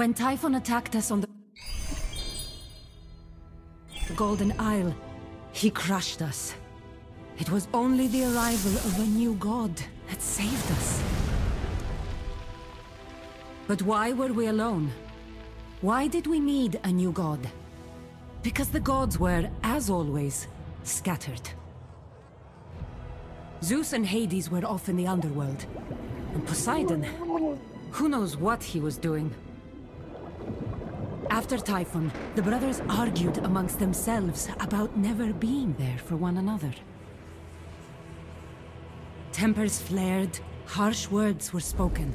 When Typhon attacked us on the... Golden Isle, he crushed us. It was only the arrival of a new god that saved us. But why were we alone? Why did we need a new god? Because the gods were, as always, scattered. Zeus and Hades were off in the underworld. And Poseidon, who knows what he was doing? After Typhon, the brothers argued amongst themselves about never being there for one another. Tempers flared, harsh words were spoken.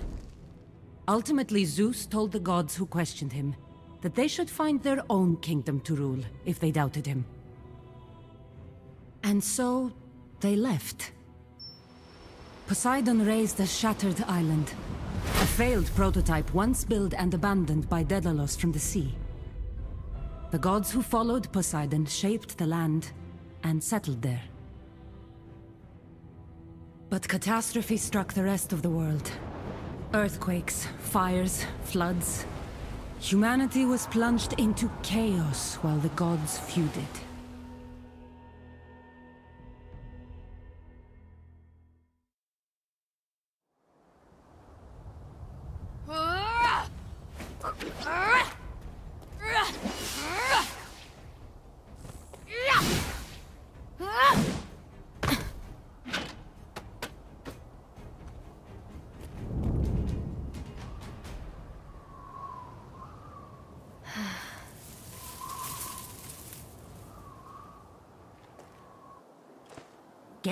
Ultimately, Zeus told the gods who questioned him that they should find their own kingdom to rule if they doubted him. And so, they left. Poseidon raised a shattered island. A failed prototype once built and abandoned by Daedalus from the sea. The gods who followed Poseidon shaped the land and settled there. But catastrophe struck the rest of the world. Earthquakes, fires, floods. Humanity was plunged into chaos while the gods feuded.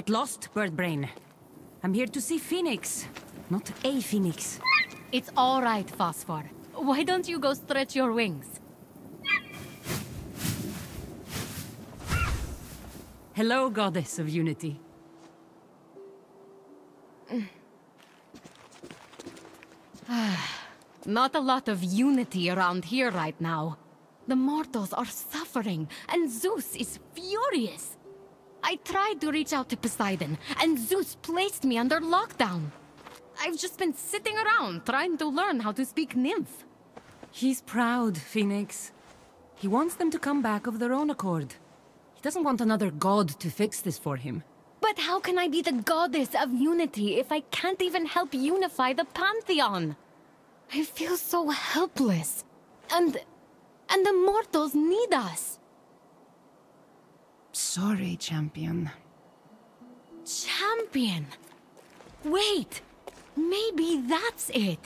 Get lost, Birdbrain. I'm here to see Fenyx, not a Phoenix. It's all right, Phosphor. Why don't you go stretch your wings? Hello, Goddess of Unity. Not a lot of unity around here right now. The mortals are suffering, and Zeus is furious. I tried to reach out to Poseidon, and Zeus placed me under lockdown. I've just been sitting around trying to learn how to speak nymph. He's proud, Fenyx. He wants them to come back of their own accord. He doesn't want another god to fix this for him. But how can I be the goddess of unity if I can't even help unify the Pantheon? I feel so helpless. And... and the mortals need us. Sorry, champion. Champion! Wait! Maybe that's it!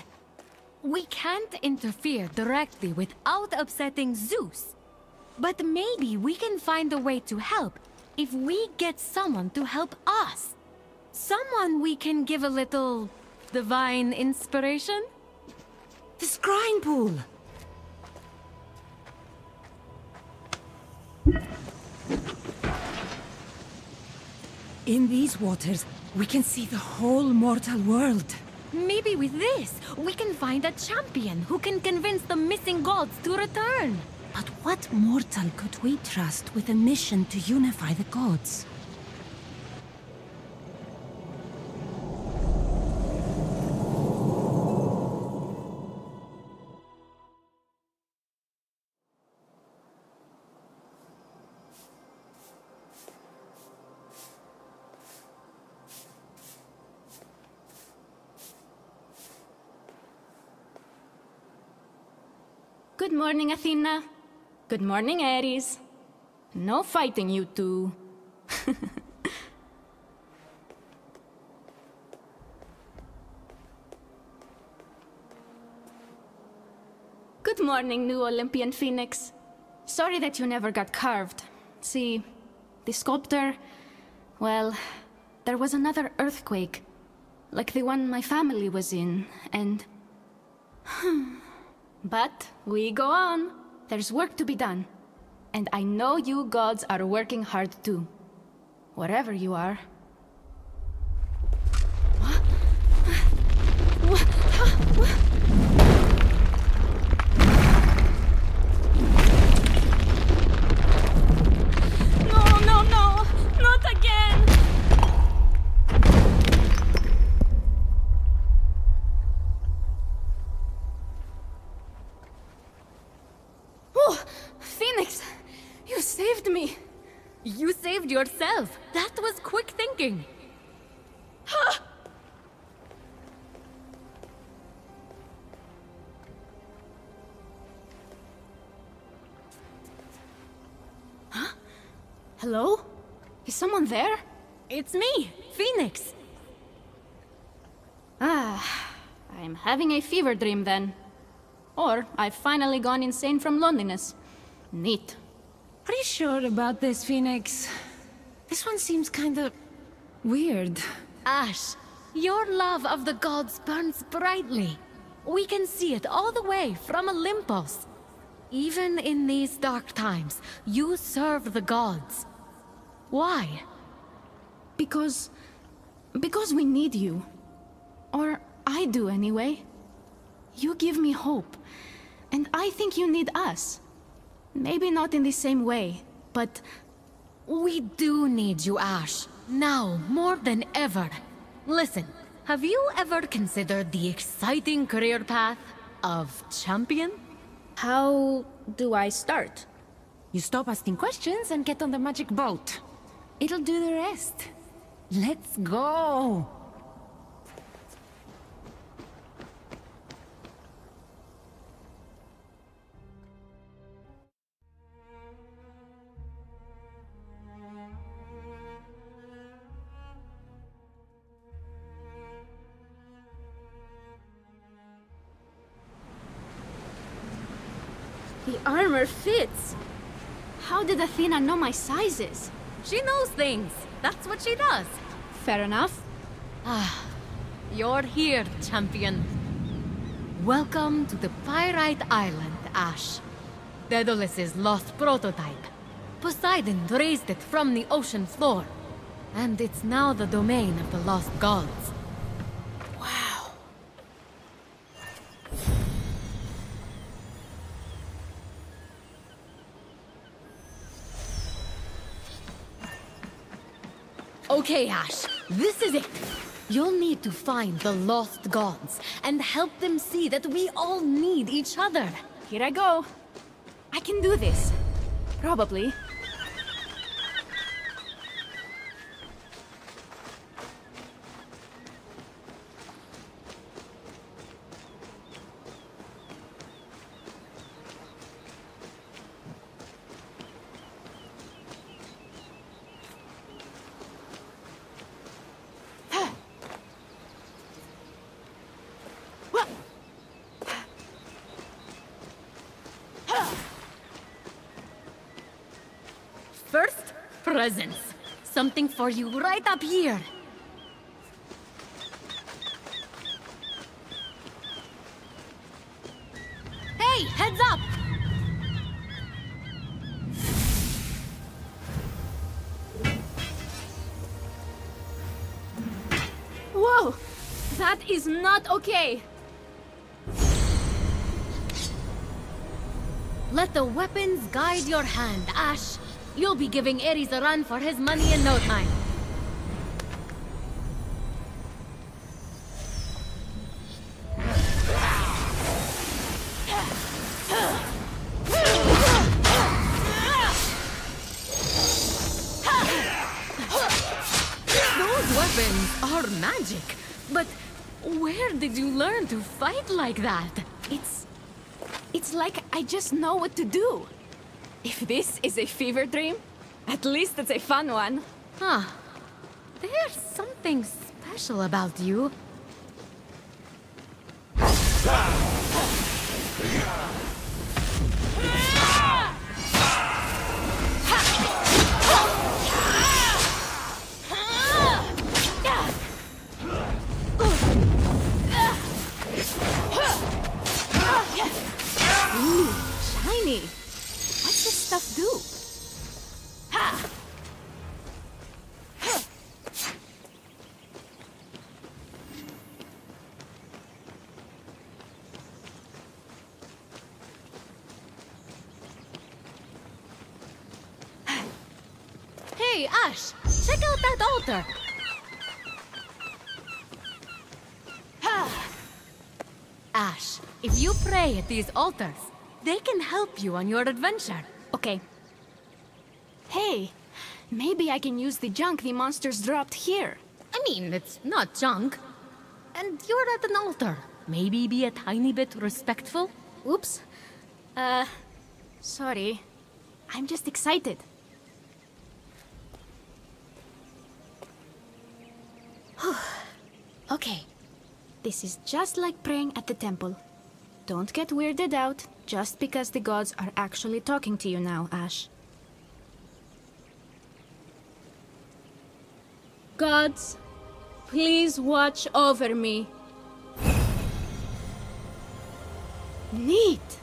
We can't interfere directly without upsetting Zeus. But maybe we can find a way to help if we get someone to help us. Someone we can give a little... divine inspiration? The scrying pool! In these waters, we can see the whole mortal world. Maybe with this, we can find a champion who can convince the missing gods to return. But what mortal could we trust with a mission to unify the gods? Morning, Athena. Good morning, Ares. No fighting, you two. Good morning, new Olympian Fenyx. Sorry that you never got carved. See, the sculptor... Well, there was another earthquake. Like the one my family was in, and... Hmm. But we go on. There's work to be done. And I know you gods are working hard too. Wherever you are. No, no, no! Not again! Saved yourself. That was quick thinking. Huh? Hello? Is someone there? It's me, Fenyx. Ah, I'm having a fever dream then. Or I've finally gone insane from loneliness. Neat. Are you sure about this, Fenyx? This one seems kinda... weird. Ash, your love of the gods burns brightly. We can see it all the way from Olympus. Even in these dark times, you serve the gods. Why? Because. because we need you. Or I do anyway. You give me hope. And I think you need us. Maybe not in the same way, but. We do need you, Ash. Now, more than ever. Listen, have you ever considered the exciting career path of champion? How do I start? You stop asking questions and get on the magic boat. It'll do the rest. Let's go! Armor fits! How did Athena know my sizes? She knows things. That's what she does. Fair enough. Ah, You're here, champion. Welcome to the Pyrite Island, Ash. Daedalus's lost prototype. Poseidon raised it from the ocean floor. And it's now the domain of the lost gods. Okay, Ash, this is it. You'll need to find the lost gods and help them see that we all need each other. Here I go. I can do this. Probably. First, presents. Something for you right up here. Hey, heads up! Whoa! That is not okay! Let the weapons guide your hand, Ash. You'll be giving Ares a run for his money in no time. Those weapons are magic, but where did you learn to fight like that? It's. It's like I just know what to do. This is a fever dream, at least it's a fun one. Huh. There's something special about you. These altars, they can help you on your adventure. Okay. Hey, Maybe I can use the junk the monsters dropped here. I mean, it's not junk. And you're at an altar. Maybe be a tiny bit respectful? Oops. Uh, sorry. I'm just excited. okay. This is just like praying at the temple. Don't get weirded out just because the gods are actually talking to you now, Ash. Gods, please watch over me. Neat!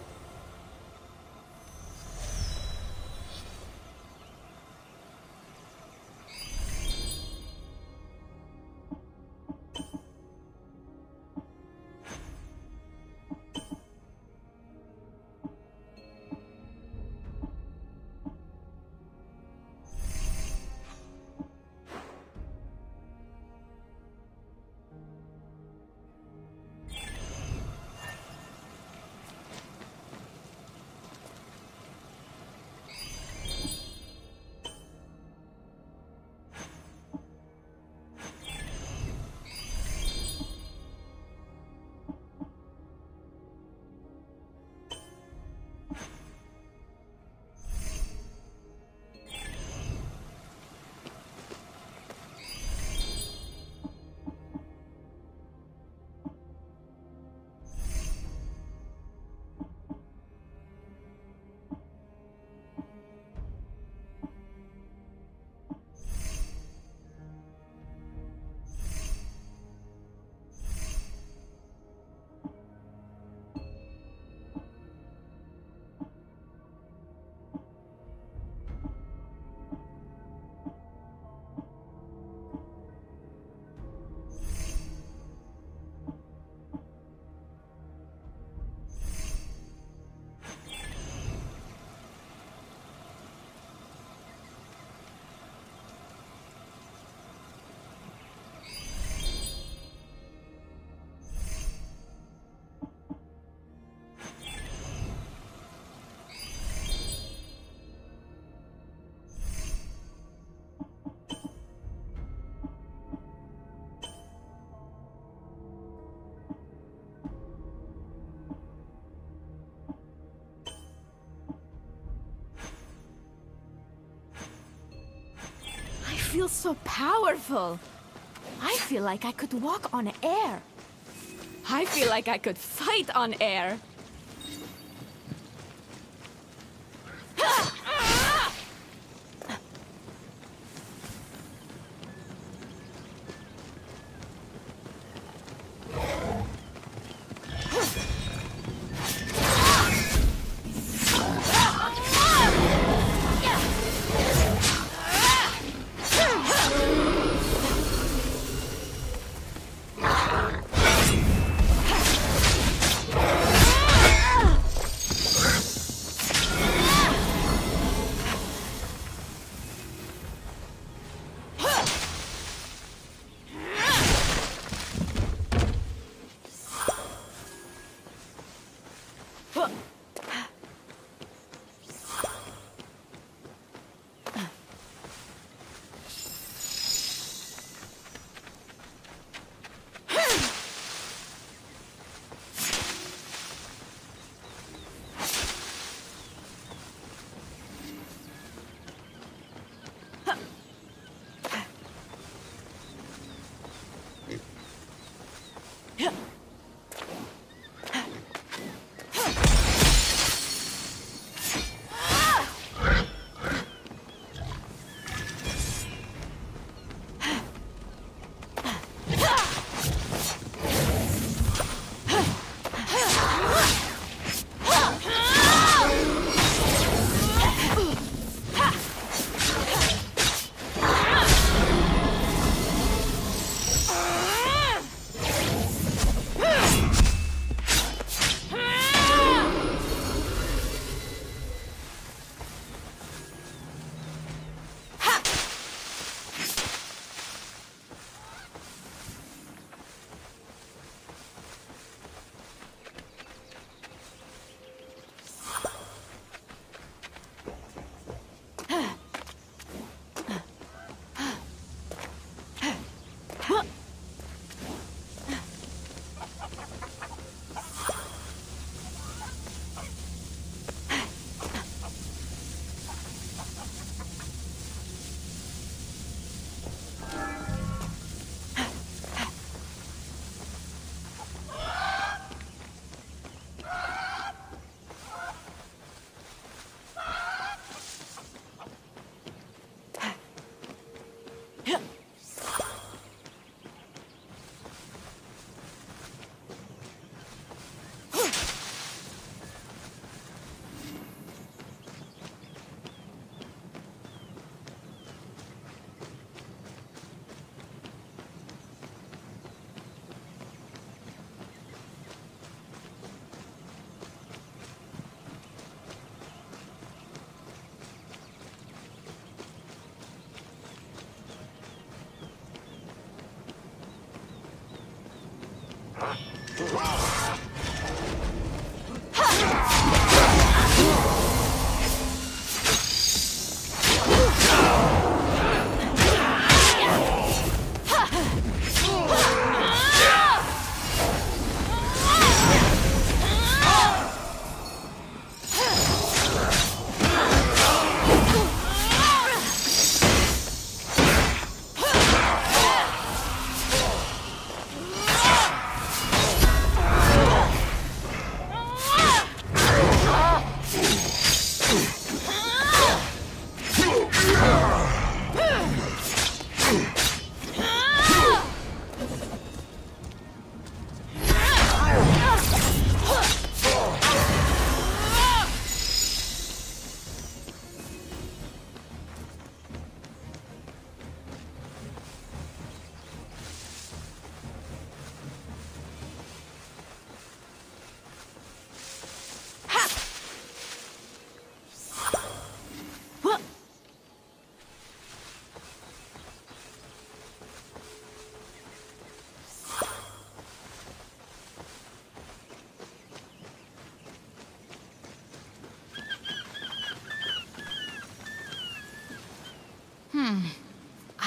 Feel so powerful. I feel like I could walk on air. I feel like I could fight on air.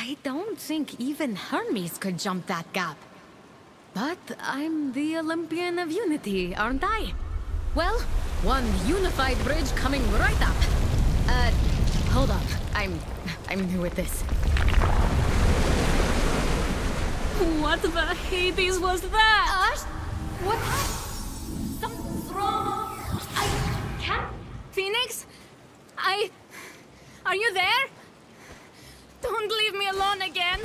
I don't think even Hermes could jump that gap. But I'm the Olympian of Unity, aren't I? Well, one unified bridge coming right up. Uh, hold up. I'm... I'm new at this. What the Hades was that? What? Something's wrong. I can't. Fenyx? I... Are you there? Don't leave me alone again.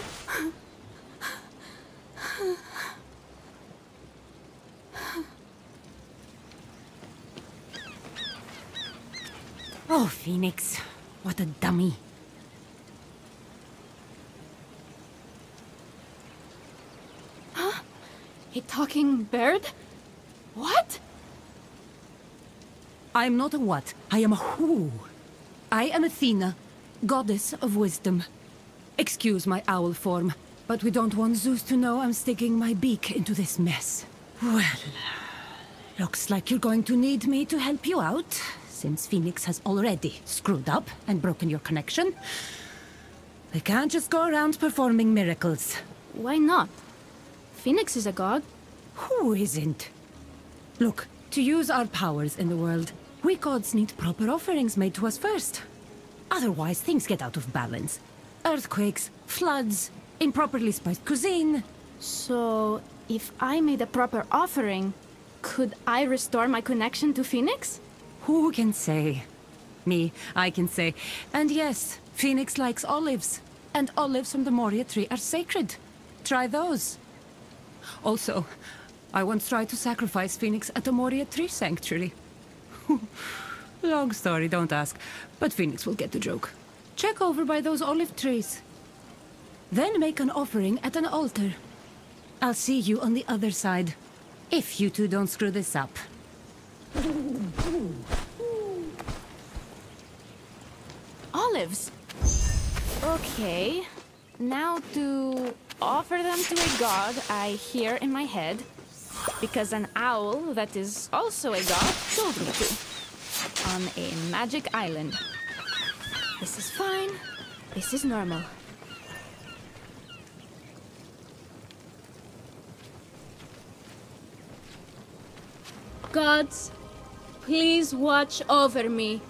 Oh, Fenyx. What a dummy. A talking bird? What? I am not a what. I am a who. I am Athena, goddess of wisdom. Excuse my owl form, but we don't want Zeus to know I'm sticking my beak into this mess. Well, looks like you're going to need me to help you out, since Fenyx has already screwed up and broken your connection. We can't just go around performing miracles. Why not? Fenyx is a god. Who isn't? Look, to use our powers in the world, we gods need proper offerings made to us first. Otherwise, things get out of balance. Earthquakes, floods, improperly spiced cuisine. So, if I made a proper offering, could I restore my connection to Fenyx? Who can say? Me, I can say. And yes, Fenyx likes olives. And olives from the Moria tree are sacred. Try those. Also, I once tried to sacrifice Fenyx at the Moria tree sanctuary. Long story, don't ask. But Fenyx will get the joke. Check over by those olive trees. Then make an offering at an altar. I'll see you on the other side. If you two don't screw this up. Olives. Okay. Now to offer them to a god I hear in my head. Because an owl that is also a god told me to. On a magic island. This is fine. This is normal. Gods, please watch over me.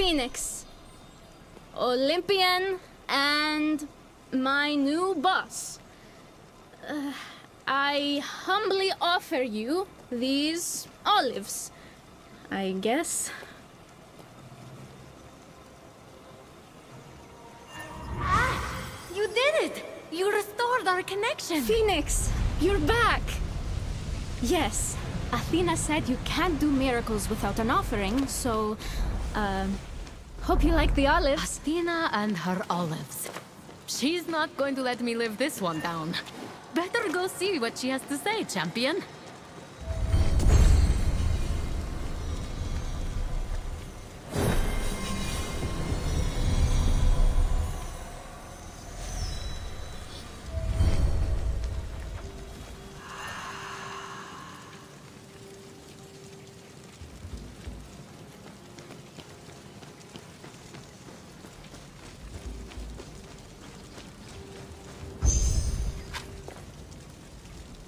Fenyx, Olympian, and my new boss. Uh, I humbly offer you these olives. I guess. You did it! You restored our connection! Fenyx, you're back! Yes, Athena said you can't do miracles without an offering, so. Um. Hope you like the olives. Athena and her olives. She's not going to let me live this one down. Better go see what she has to say, champion.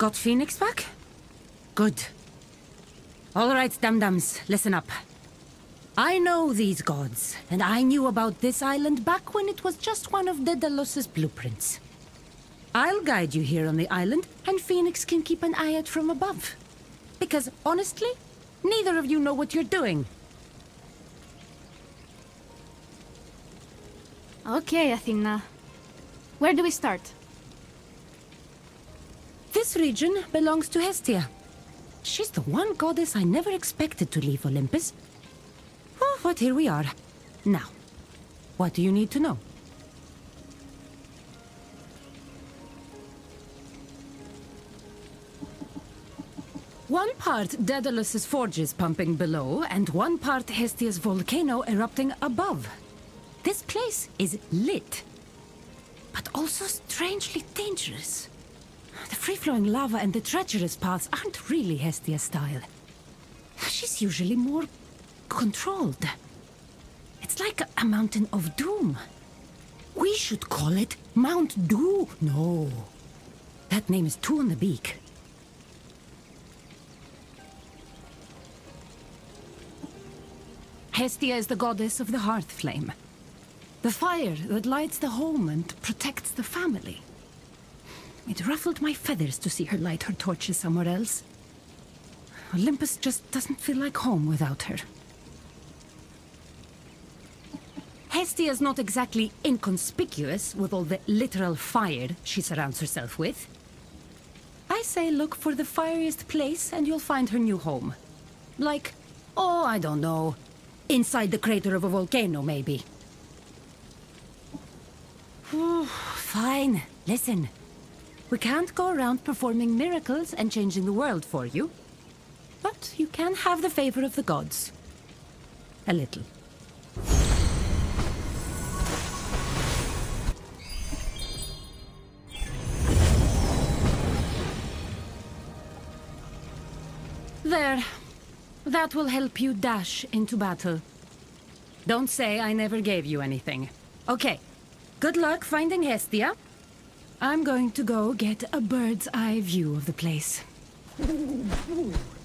Got Fenyx back? Good. All right, dum-dums, listen up. I know these gods, and I knew about this island back when it was just one of Daedalus' blueprints. I'll guide you here on the island, and Fenyx can keep an eye out from above. Because, honestly, neither of you know what you're doing. Okay, Athena. Where do we start? This region belongs to Hestia. She's the one goddess I never expected to leave Olympus. Oh, but here we are. Now, what do you need to know? One part Daedalus' forges pumping below, and one part Hestia's volcano erupting above. This place is lit, but also strangely dangerous. The free-flowing lava and the treacherous paths aren't really Hestia's style. She's usually more controlled. It's like a mountain of doom. We should call it Mount Doom. No. That name is too on the beak. Hestia is the goddess of the hearth flame. The fire that lights the home and protects the family. It ruffled my feathers to see her light her torches somewhere else. Olympus just doesn't feel like home without her. Hestia is not exactly inconspicuous with all the literal fire she surrounds herself with. I say look for the fieriest place and you'll find her new home. Like, oh, I don't know, inside the crater of a volcano, maybe. Fine, listen. We can't go around performing miracles and changing the world for you. But you can have the favor of the gods. A little. There. That will help you dash into battle. Don't say I never gave you anything. Okay. Good luck finding Hestia. I'm going to go get a bird's eye view of the place.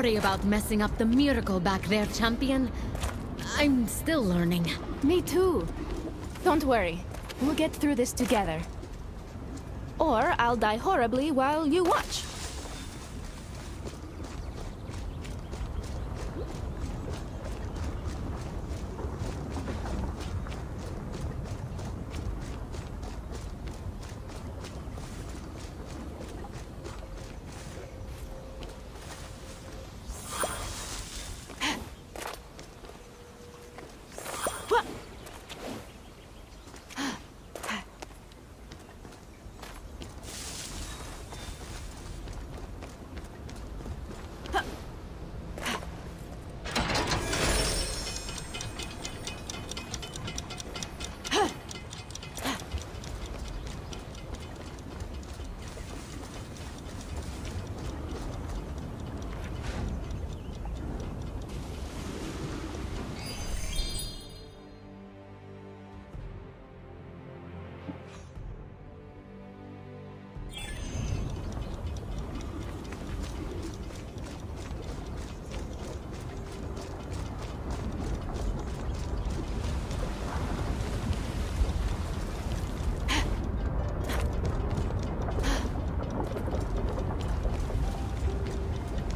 Sorry about messing up the miracle back there, champion. I'm still learning. Me too. Don't worry. We'll get through this together. Or I'll die horribly while you watch.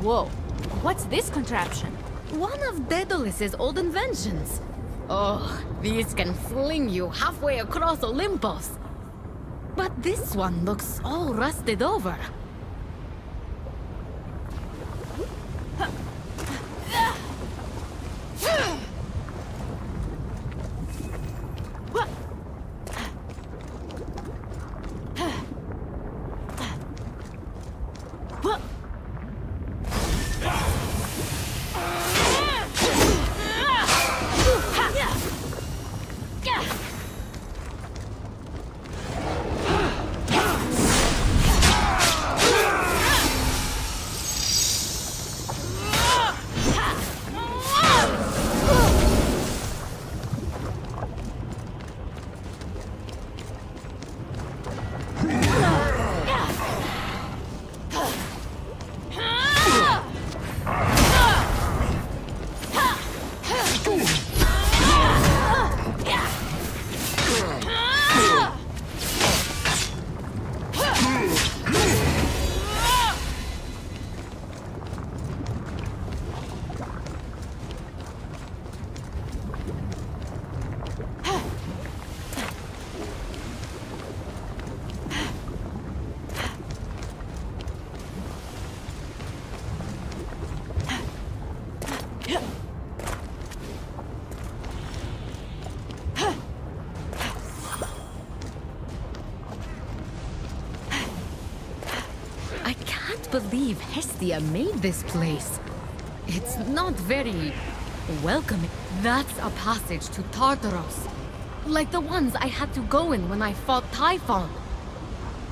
Whoa. What's this contraption? One of Daedalus's old inventions. Oh, these can fling you halfway across Olympus. But this one looks all rusted over. Believe Hestia made this place. It's not very welcoming. That's a passage to Tartaros. Like the ones I had to go in when I fought Typhon.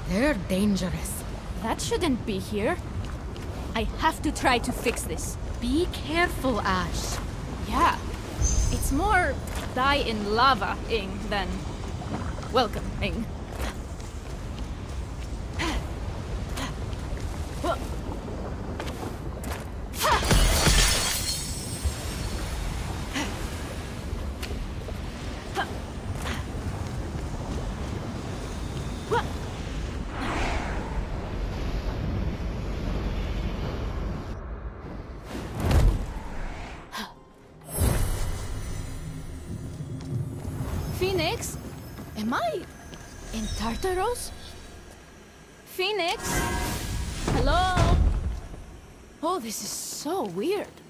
They're dangerous. That shouldn't be here. I have to try to fix this. Be careful, Ash. Yeah. It's more die in lava-ing than welcoming. Oh, this is so weird.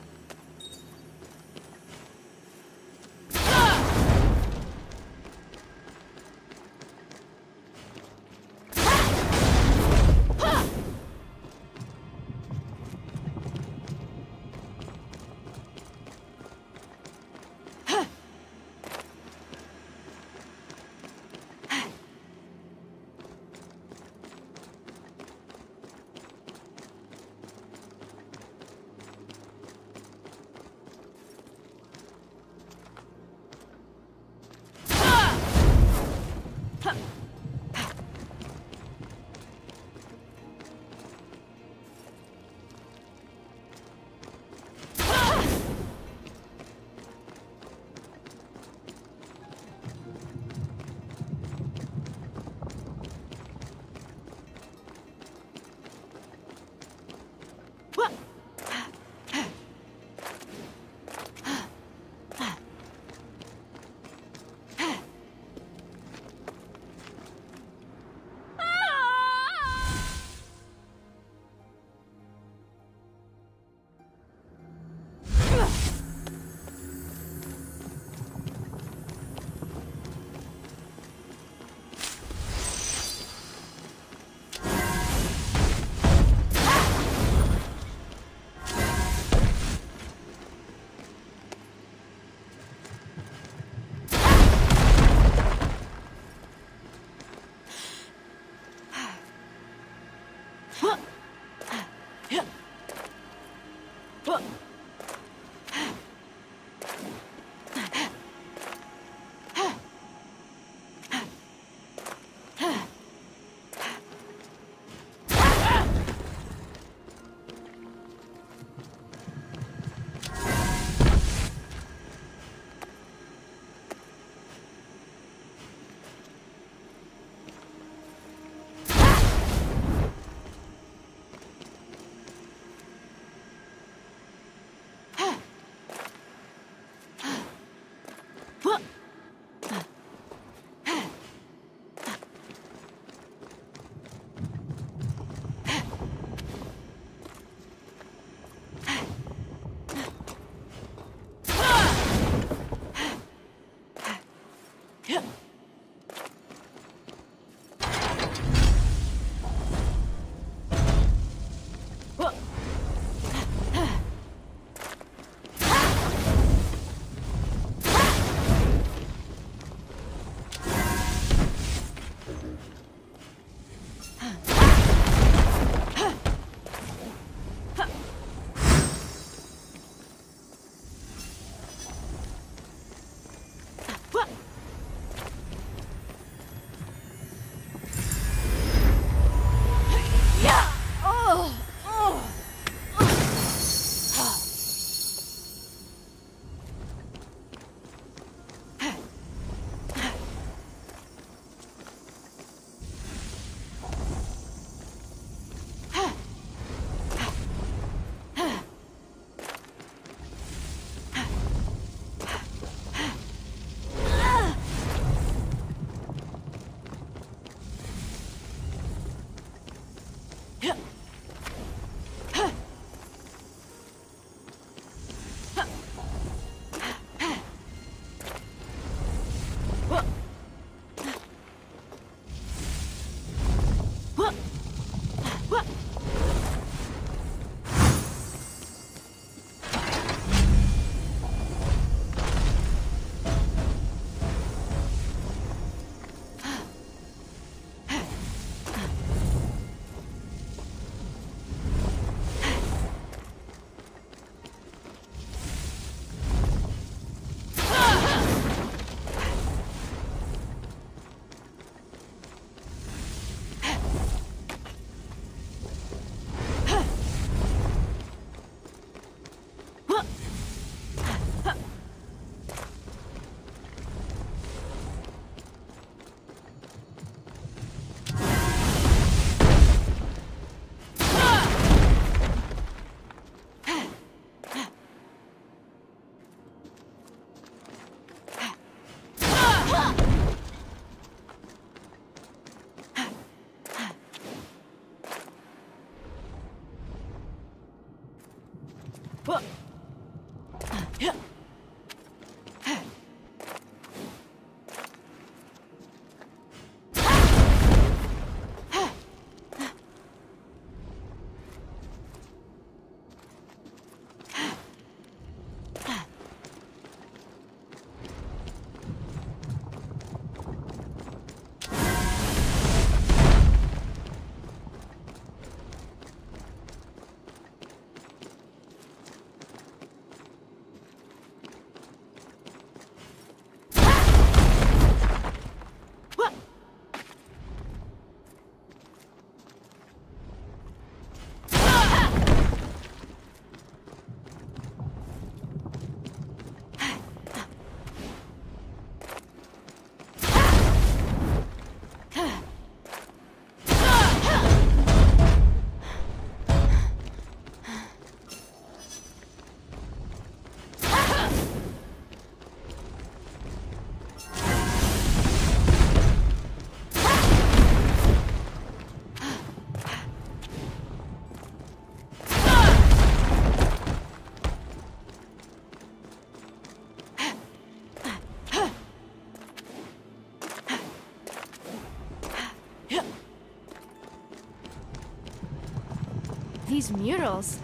These murals.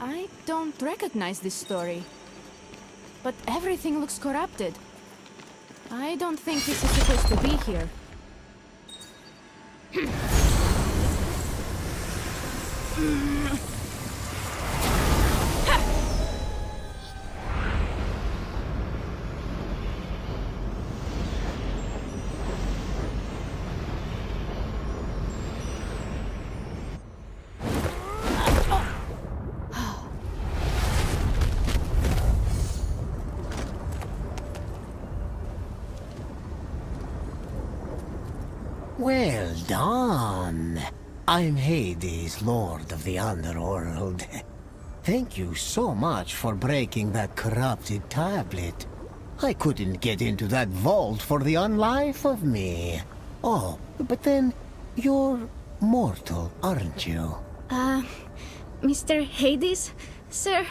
I don't recognize this story. But everything looks corrupted. I don't think this is supposed to be here. Well done. I'm Hades, Lord of the Underworld. Thank you so much for breaking that corrupted tablet. I couldn't get into that vault for the unlife of me. Oh, but then, you're mortal, aren't you? Uh, Mr. Hades? Sir,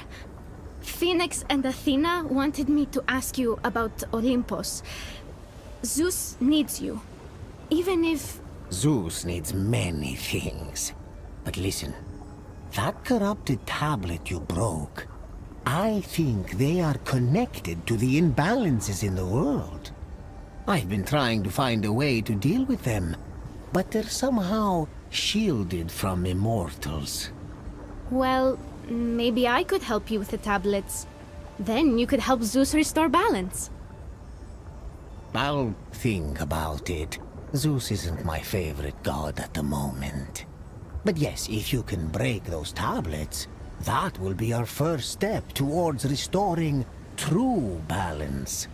Fenyx and Athena wanted me to ask you about Olympus. Zeus needs you. Even if... Zeus needs many things. But listen, that corrupted tablet you broke, I think they are connected to the imbalances in the world. I've been trying to find a way to deal with them, but they're somehow shielded from immortals. Well, maybe I could help you with the tablets. Then you could help Zeus restore balance. I'll think about it. Zeus isn't my favorite god at the moment. But yes, if you can break those tablets, that will be our first step towards restoring true balance.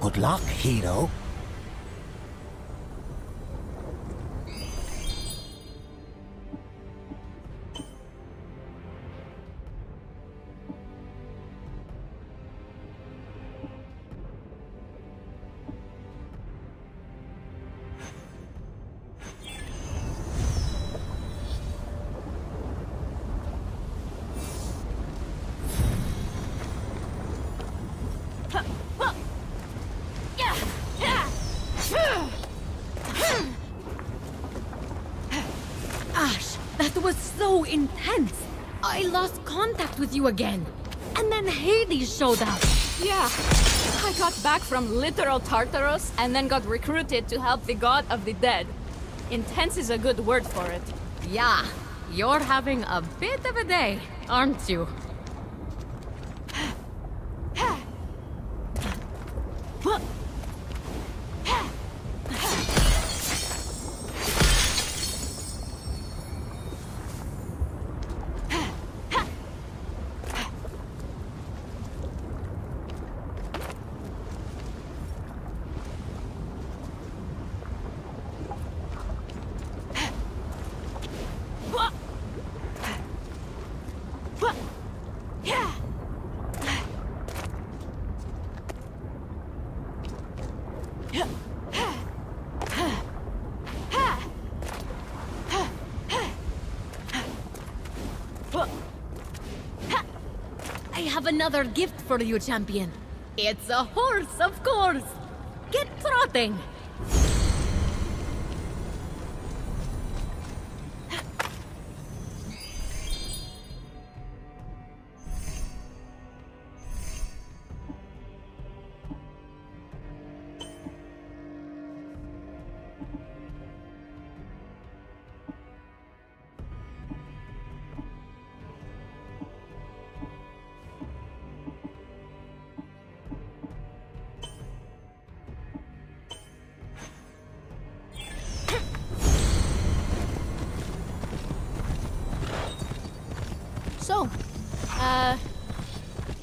Good luck, hero. Again. And then Hades showed up. Yeah. I got back from literal Tartarus and then got recruited to help the god of the dead. Intense is a good word for it. Yeah, you're having a bit of a day, aren't you? Another gift for you, champion. It's a horse, of course. Get trotting.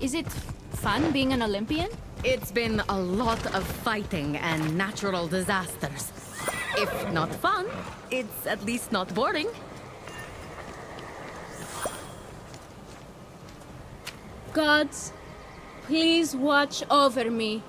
Is it fun being an Olympian? It's been a lot of fighting and natural disasters. If not fun, it's at least not boring. Gods, please watch over me.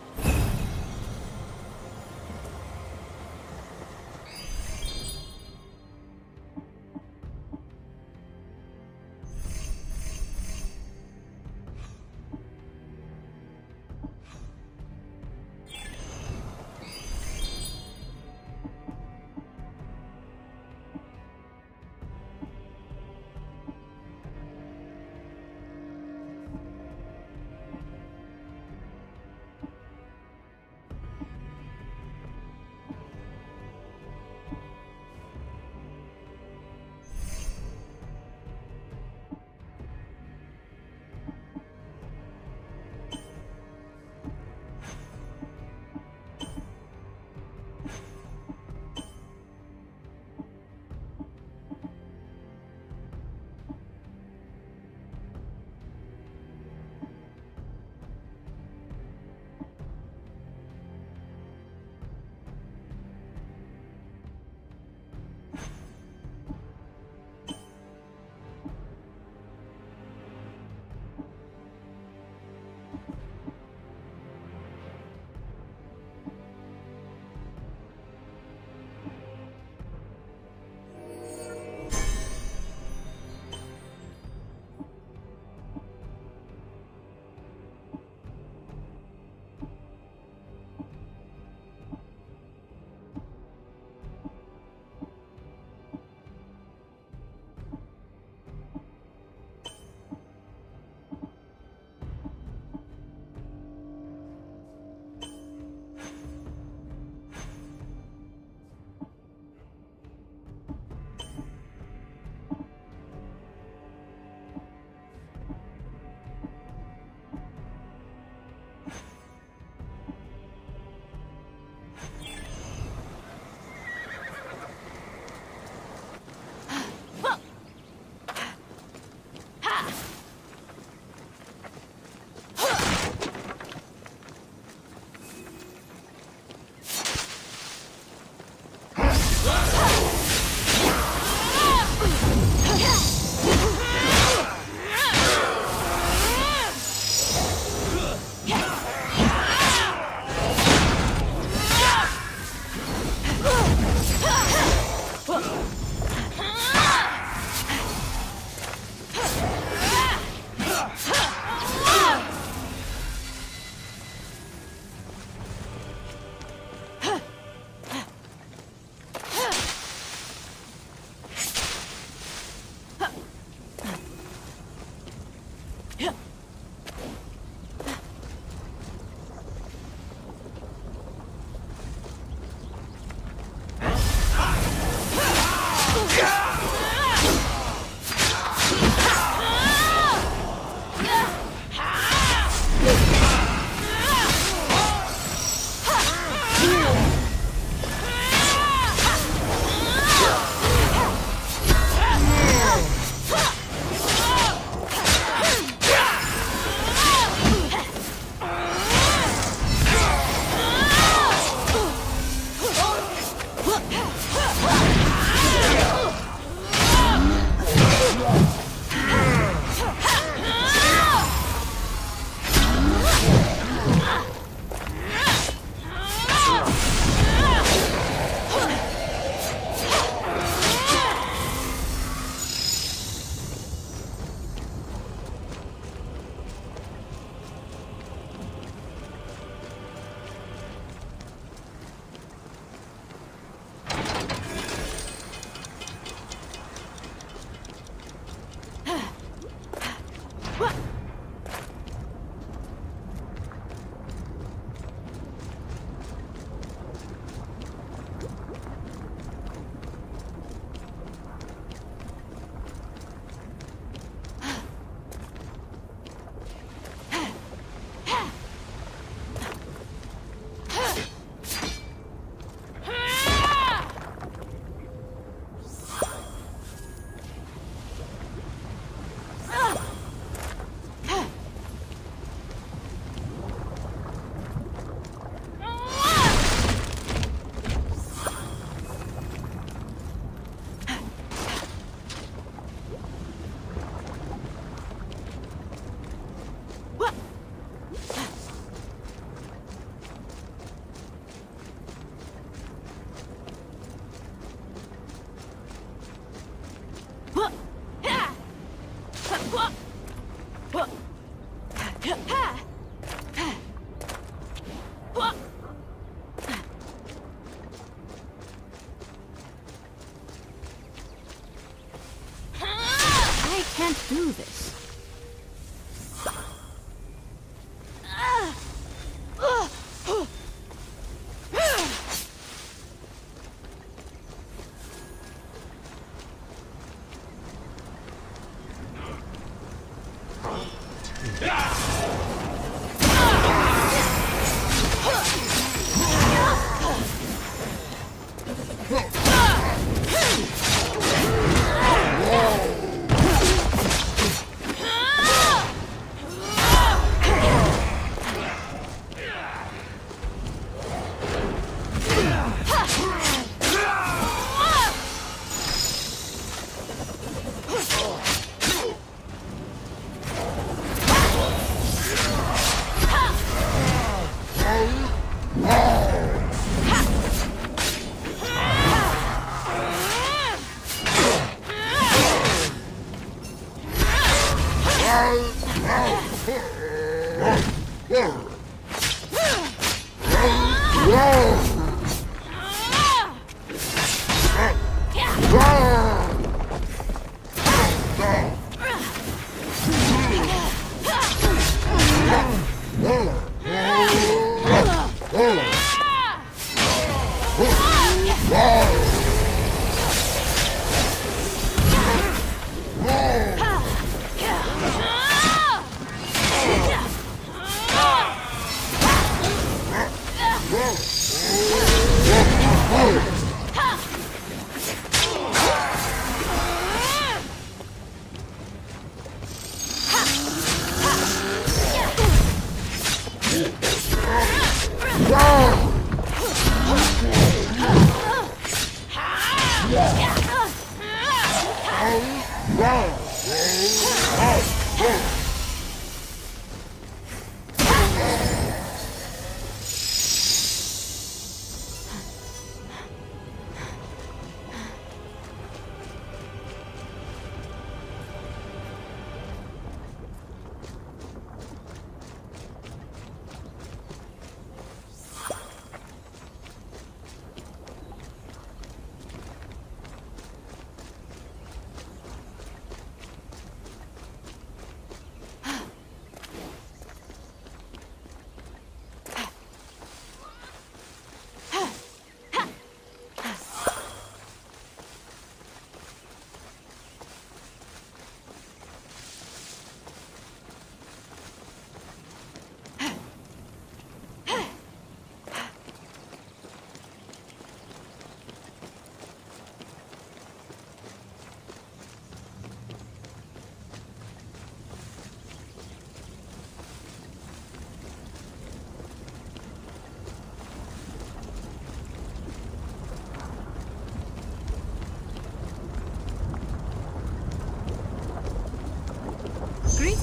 Can't do this.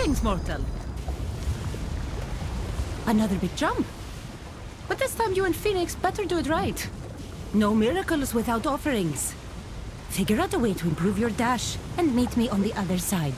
Greetings, mortal. Another big jump. But this time you and Fenyx better do it right. No miracles without offerings. Figure out a way to improve your dash and meet me on the other side.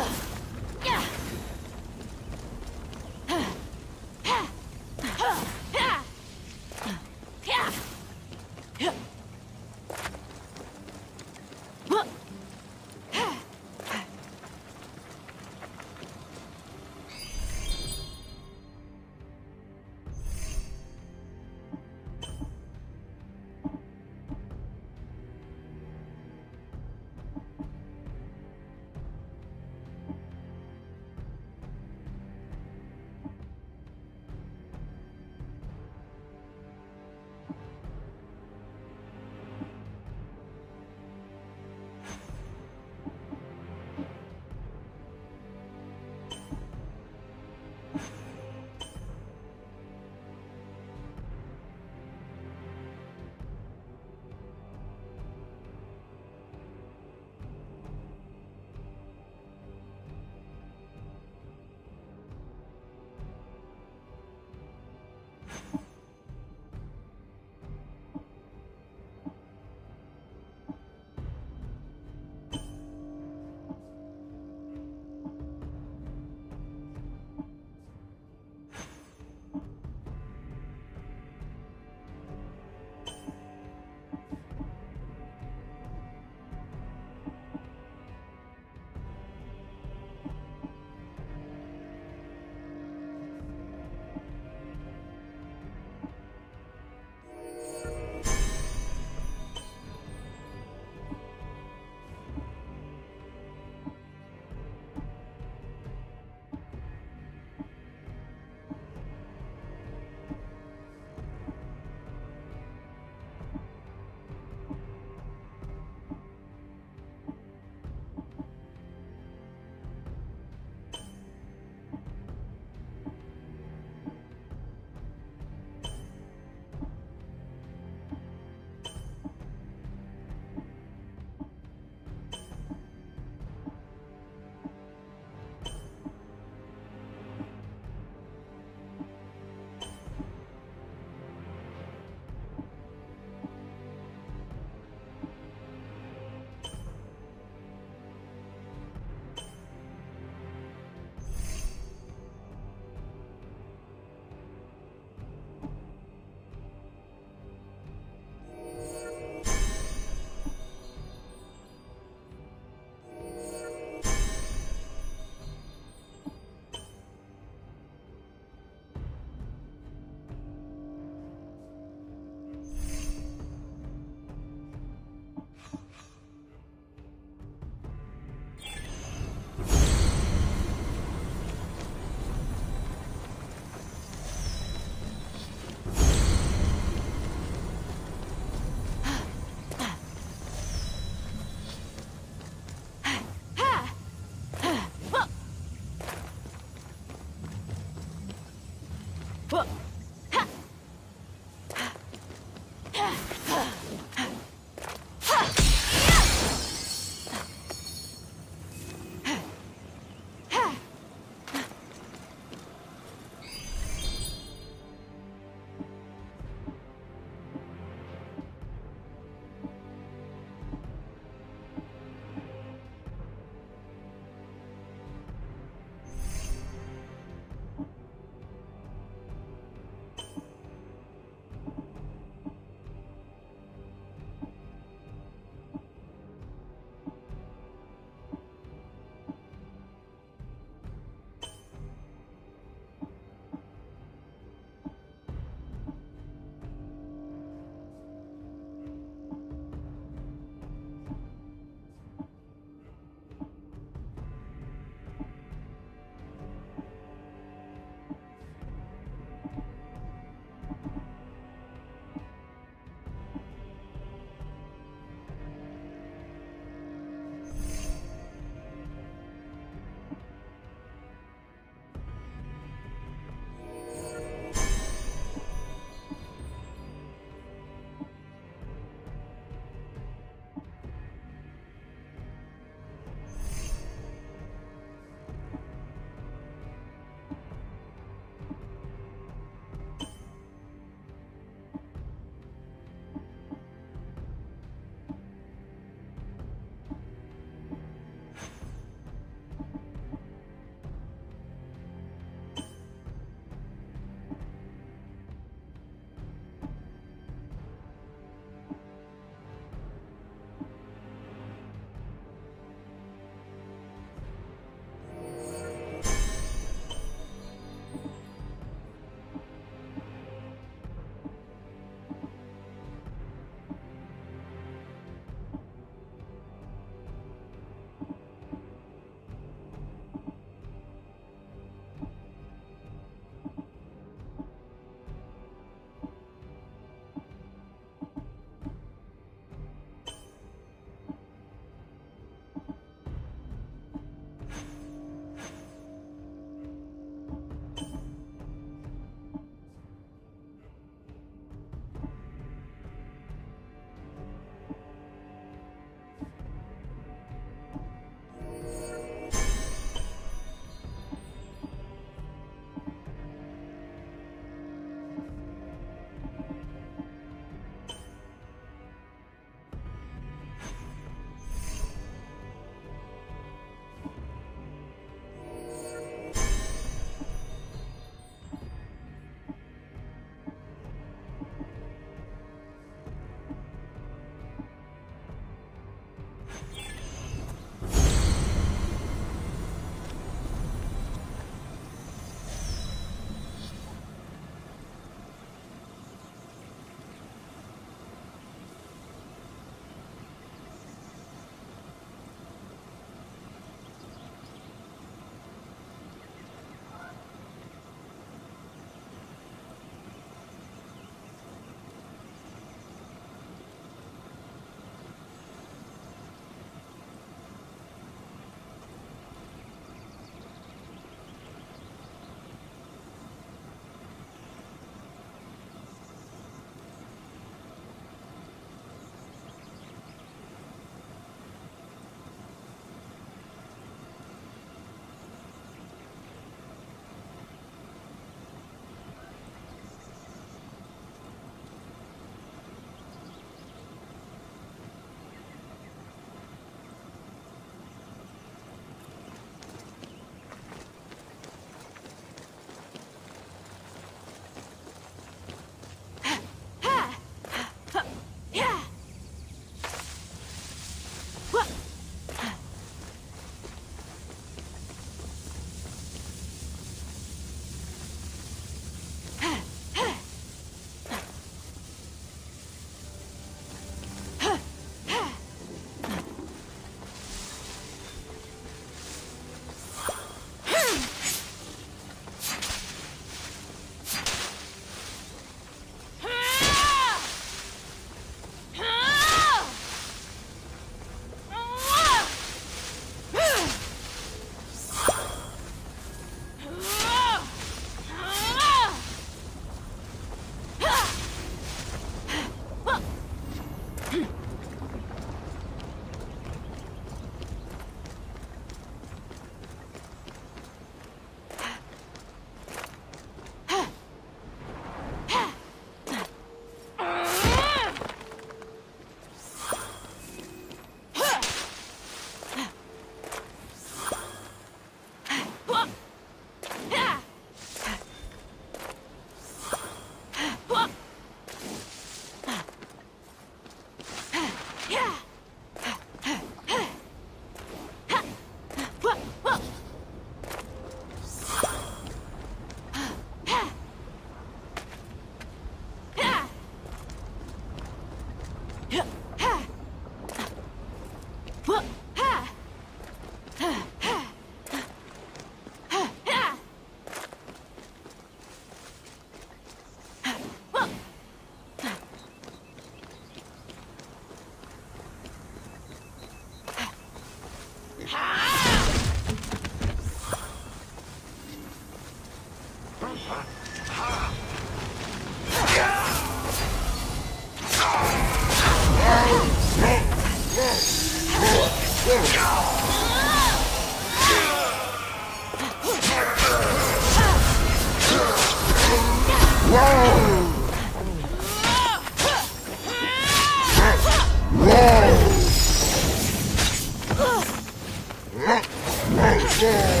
Yeah.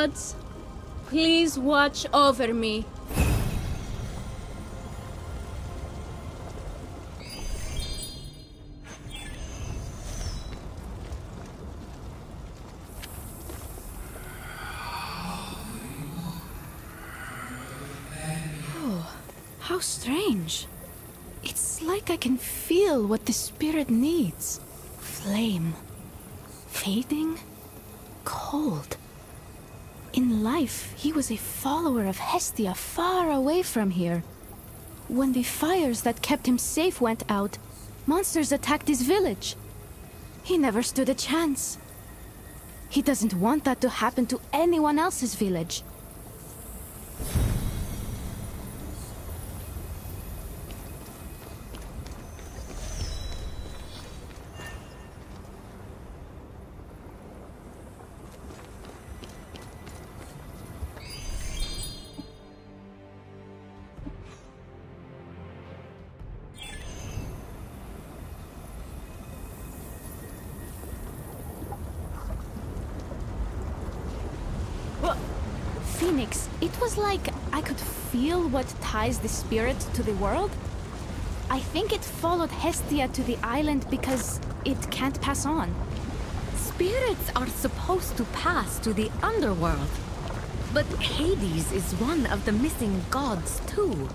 Gods, please watch over me. Oh, how strange. It's like I can feel what the spirit needs. Flame. Fading. Cold. In life, he was a follower of Hestia far away from here. When the fires that kept him safe went out, monsters attacked his village. He never stood a chance. He doesn't want that to happen to anyone else's village. Ties the spirit to the world. I think it followed Hestia to the island because it can't pass on. Spirits are supposed to pass to the underworld. But Hades is one of the missing gods, too.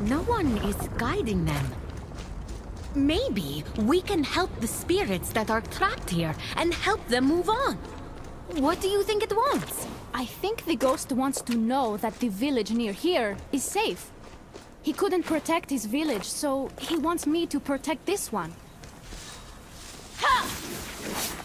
No one is guiding them. Maybe we can help the spirits that are trapped here and help them move on. What do you think it wants? I think the ghost wants to know that the village near here is safe. He couldn't protect his village, so he wants me to protect this one. Oh,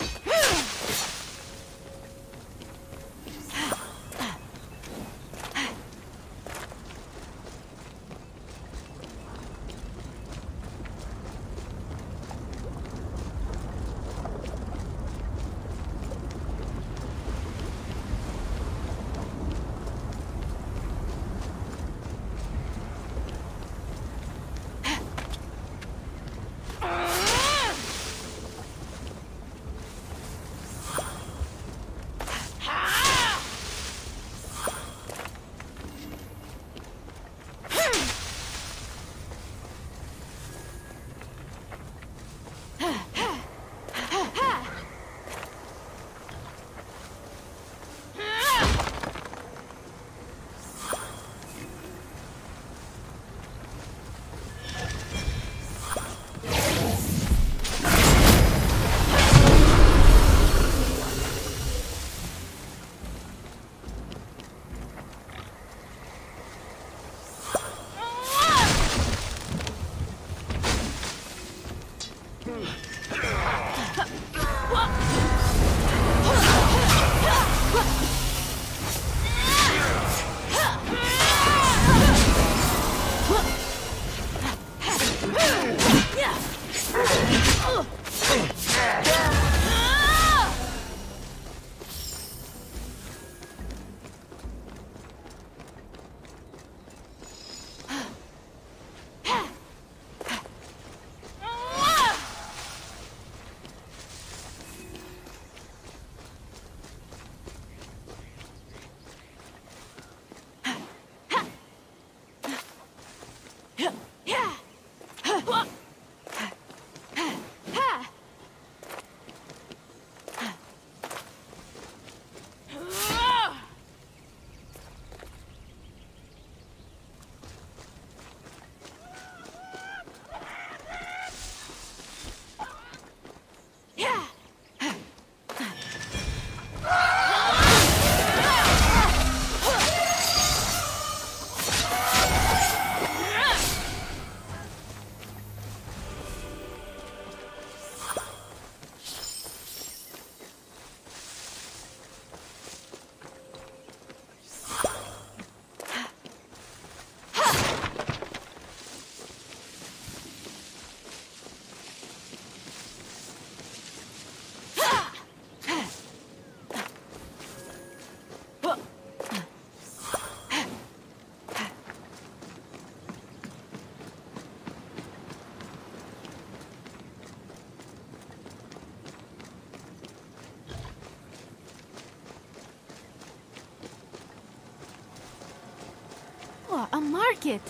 market!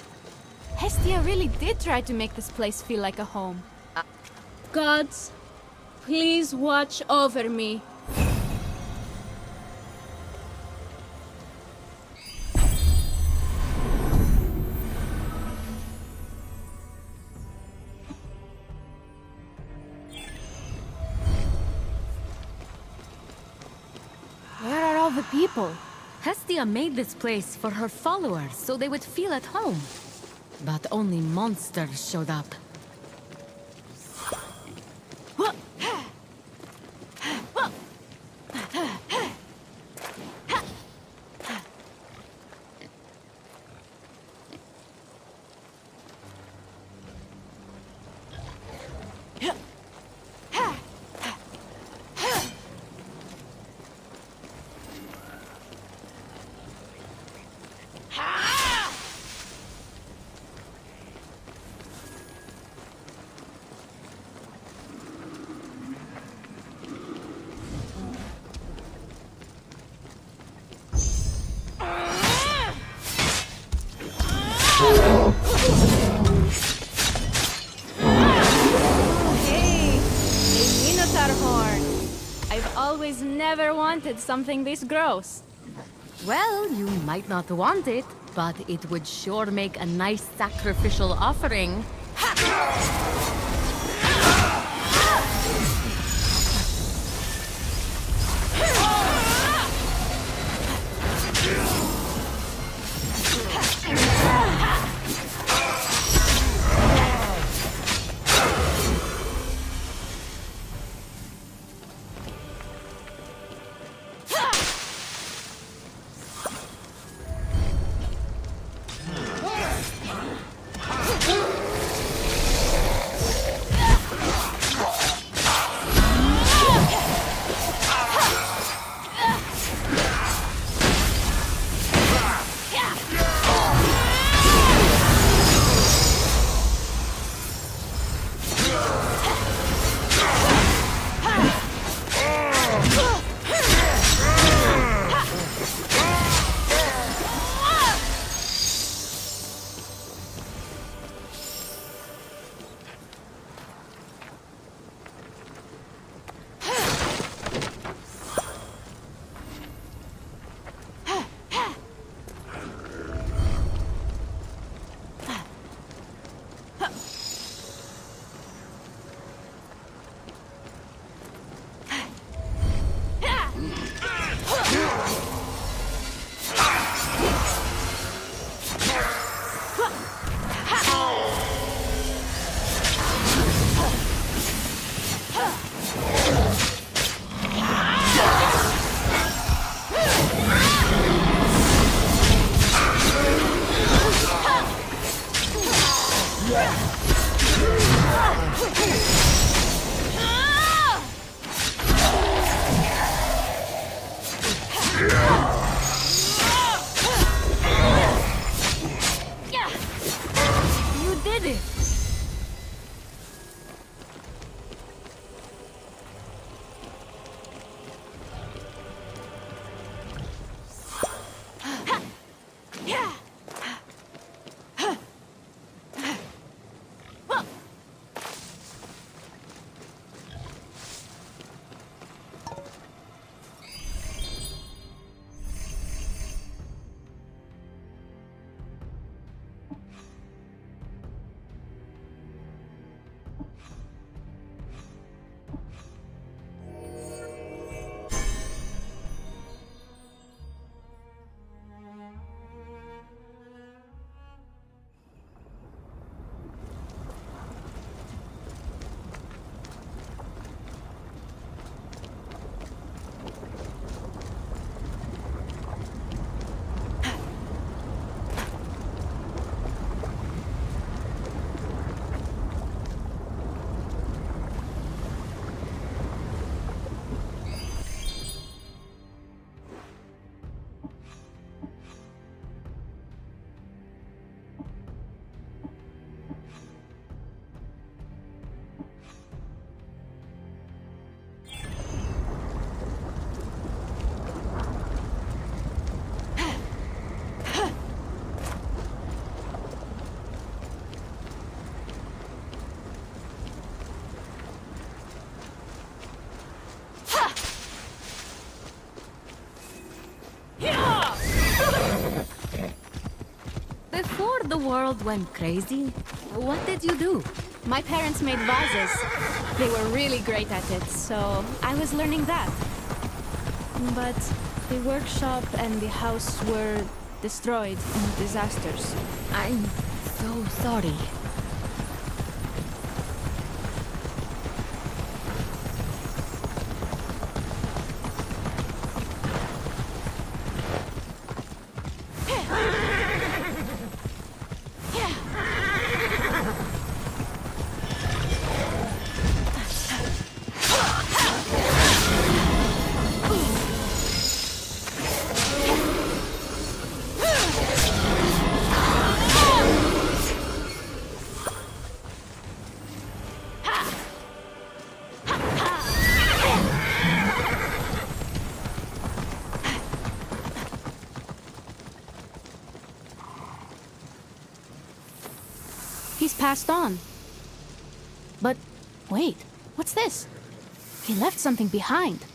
Hestia really did try to make this place feel like a home. Uh, gods, please watch over me. Hestia made this place for her followers so they would feel at home. But only monsters showed up. Wanted something this gross. Well, you might not want it, but it would sure make a nice sacrificial offering. World went crazy, what did you do? My parents made vases. They were really great at it, so I was learning that. But the workshop and the house were destroyed in disasters. I'm so sorry. Passed on. But wait, what's this? He left something behind.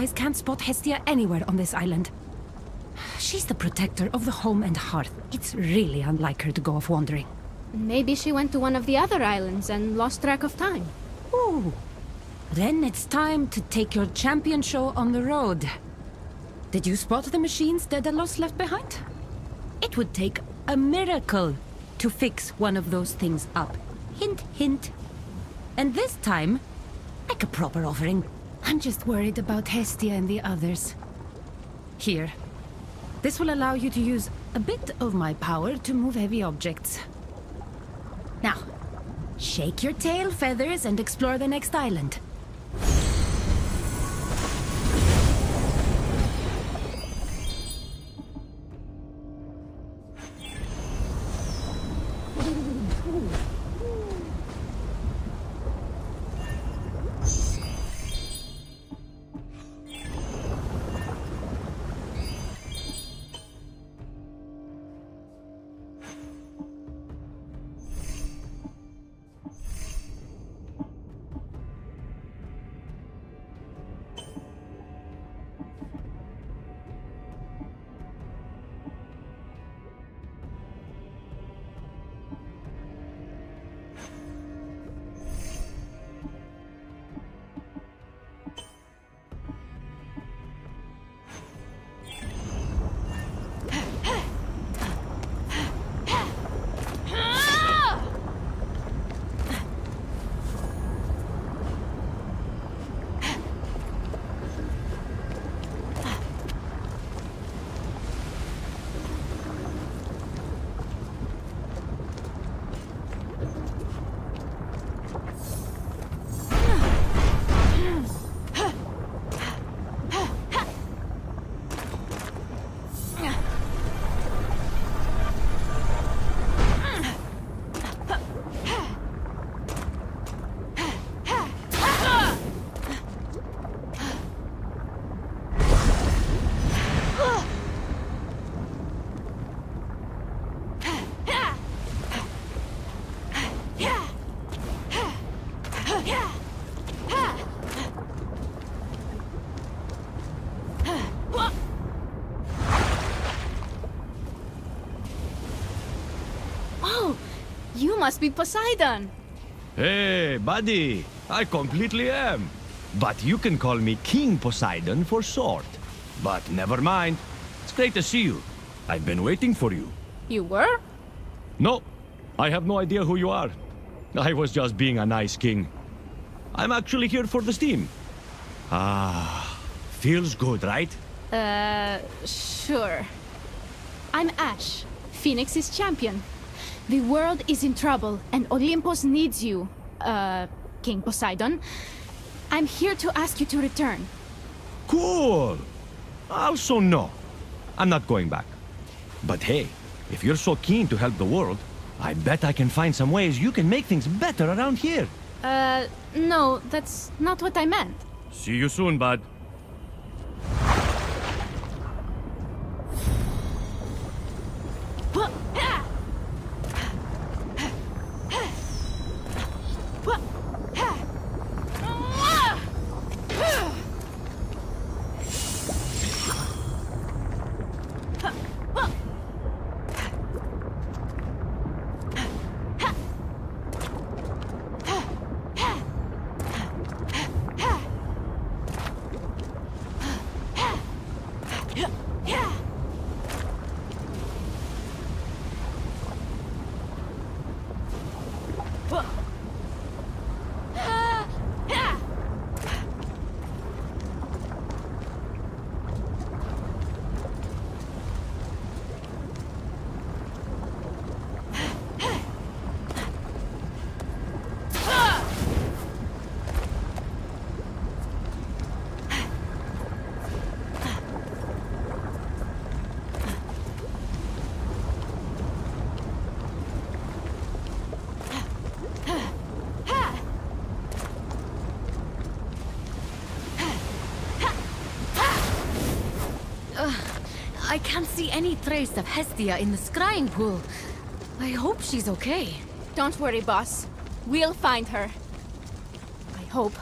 Eyes can't spot Hestia anywhere on this island. She's the protector of the home and hearth. It's really unlike her to go off wandering. Maybe she went to one of the other islands and lost track of time. Ooh. Then it's time to take your champion show on the road. Did you spot the machines Daedalus left behind? It would take a miracle to fix one of those things up. Hint, hint. And this time, like a proper offering. I'm just worried about Hestia and the others. Here. This will allow you to use a bit of my power to move heavy objects. Now, shake your tail feathers and explore the next island. Must be Poseidon. Hey, buddy, I completely am. But you can call me King Poseidon for short. But never mind. It's great to see you. I've been waiting for you. You were? No, I have no idea who you are. I was just being a nice king. I'm actually here for the steam. Ah, feels good, right? Uh, sure. I'm Ash, Fenyx's champion. The world is in trouble, and Olympus needs you, uh, King Poseidon. I'm here to ask you to return. Cool. Also, no. I'm not going back. But hey, if you're so keen to help the world, I bet I can find some ways you can make things better around here. Uh, no, that's not what I meant. See you soon, bud. Can't see any trace of Hestia in the scrying pool. I hope she's okay. Don't worry, boss. We'll find her. I hope.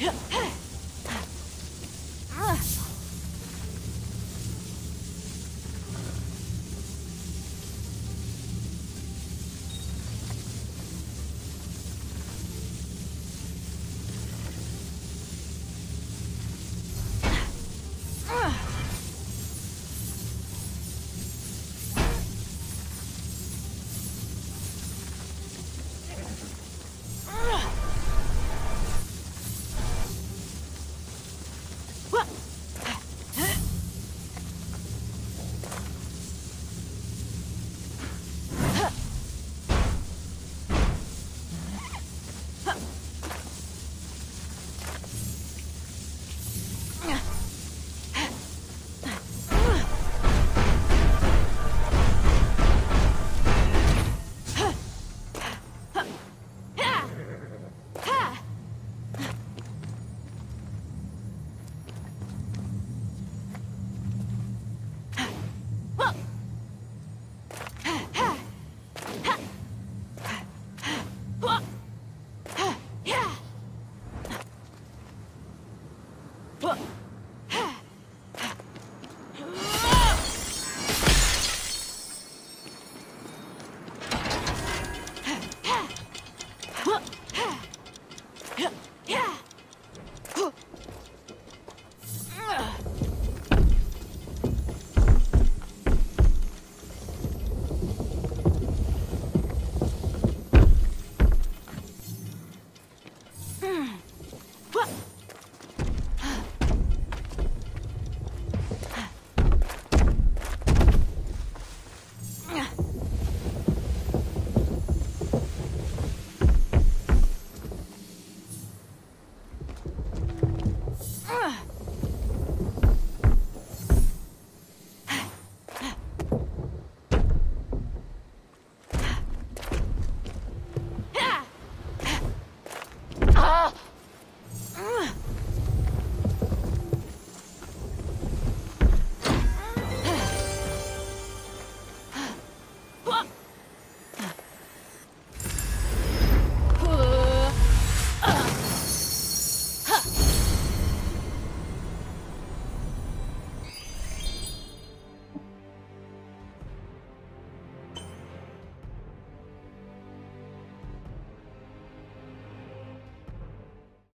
Yeah.